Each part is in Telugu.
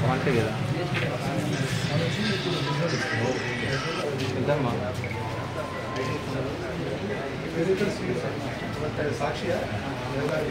బాగుంటాయి కదా ఇద్దమ్మా చేతులు కాదు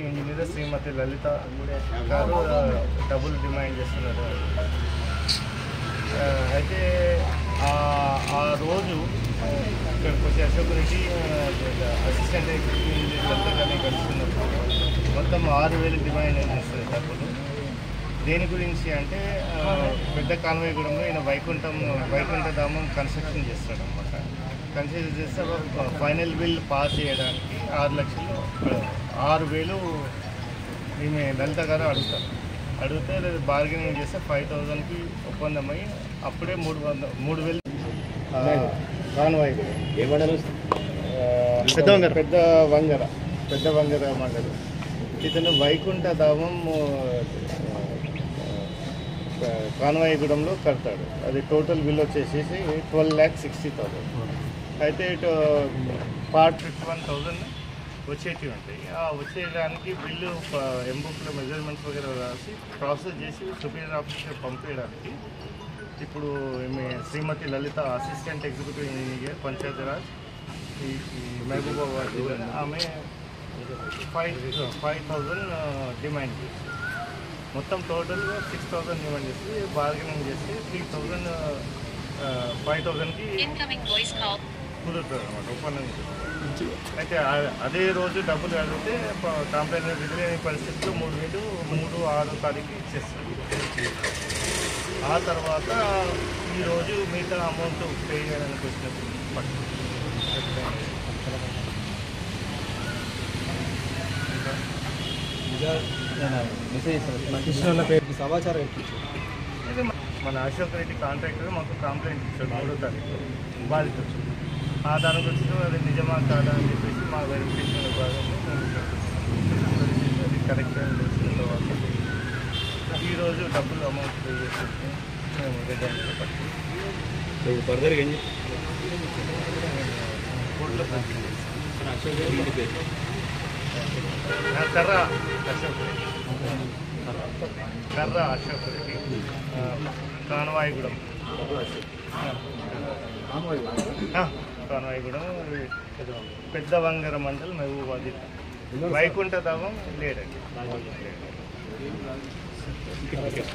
ఇంజనీర్ శ్రీమతి లలిత గారు డబుల్ డిమాండ్ చేస్తున్నారు ఆ, అయితే ఆ- ఆ రోజు ఇక్కడికి వచ్చి అశోక్ రెడ్డి అంటే ఎగ్జిక్యూటివ్ లలిత గారిని కలుసుకున్నప్పుడు మొత్తం ఆరు వేలు డిమాండ్ చేస్తుంది డబ్బులు? దేని గురించి అంటే పెద్ద పెద్ద గూడంలో ఈయన వైకుంఠం వైకుంఠధామం కన్స్ట్రక్షన్ చేస్తాడు అనమాట కన్స్ట్రక్షన్ చేస్తే ఫైనల్ బిల్ పాస్ చేయడానికి ఆరు లక్షలు ఆరు వేలు ఈమె లలిత గారు అడుగుతారు. అడిగితే బార్గెనింగ్ చేస్తే ఫైవ్ థౌజండ్కి ఒప్పందమై అప్పుడే మూడు వంద మూడు వేలు కాన్వాయిగూడెం ఏ మండలం? పెద్ద వంగర. పెద్ద వంగర పెద్ద వంగర మండలి. ఇతను వైకుంఠ ధామం కాన్వాయిగూడెంలో కడతాడు. అది టోటల్ బిల్ వచ్చేసేసి ట్వెల్వ్ ల్యాక్ సిక్స్టీ థౌసండ్. అయితే ఇటు పార్ట్ ఫిఫ్టీ వన్ థౌజండ్ వచ్చేటివి ఉంటాయి ఆ వచ్చేయడానికి బిల్లు ఎంబుక్లో మెజర్మెంట్స్ వగేరా రాసి ప్రాసెస్ చేసి సుపీరియర్ ఆఫీసర్ పంపించడానికి ఇప్పుడు ఈమె Shrimati Lalitha assistant executive engineer Panchayati Raj Mahabubabad జిల్లా ఆమె ఫైవ్ ఫైవ్ థౌజండ్ డిమాండ్ చేసి మొత్తం టోటల్గా సిక్స్ థౌజండ్ డిమాండ్ చేసి బార్గెనింగ్ చేసి త్రీ థౌజండ్ ఫైవ్ థౌజండ్కి. కుదురుతుంది అనమాట ఒప్పందం. అయితే అదే రోజు డబ్బులు అడిగితే కంప్లైంట్ విధులేని పరిస్థితుల్లో మూడు వేలు మూడు ఆరు తారీఖు ఇచ్చేస్తారు ఆ తర్వాత ఈరోజు మిగతా అమౌంట్ పే చేయడానికి వచ్చినప్పుడు పట్టు. కృష్ణ పేరు సమాచారం ఇప్పించు ఇది మన- అశోక్ రెడ్డి కాంట్రాక్టర్ మాకు కంప్లైంట్ ఇచ్చాడు మూడో తారీఖు బాధితుడు ఆ దాని గురించి అది నిజమా కాదా అని చెప్పేసి మా వెరిఫికేషన్ భాగంగా అది కరెక్ట్ అని తెలిసిన తర్వాత ఈరోజు డబ్బులు అమౌంట్ పే చేసేసి మేము రిటర్న్ పట్టి నువ్వు ఫర్దర్గా ఏం కోర్టులో ప్రశ్న అశోక్ రెడ్డి ఇంటి పేరు. నా కర్ర అశోక్ రెడ్డి. కర్ర అశోక్ రెడ్డి. కానవాయిగూడెం. కానవాయిగూడెం పెద్ద వంగర మండల్ మహబూబాద్ జిల్లా. వైకుంఠ ధామం లేడండి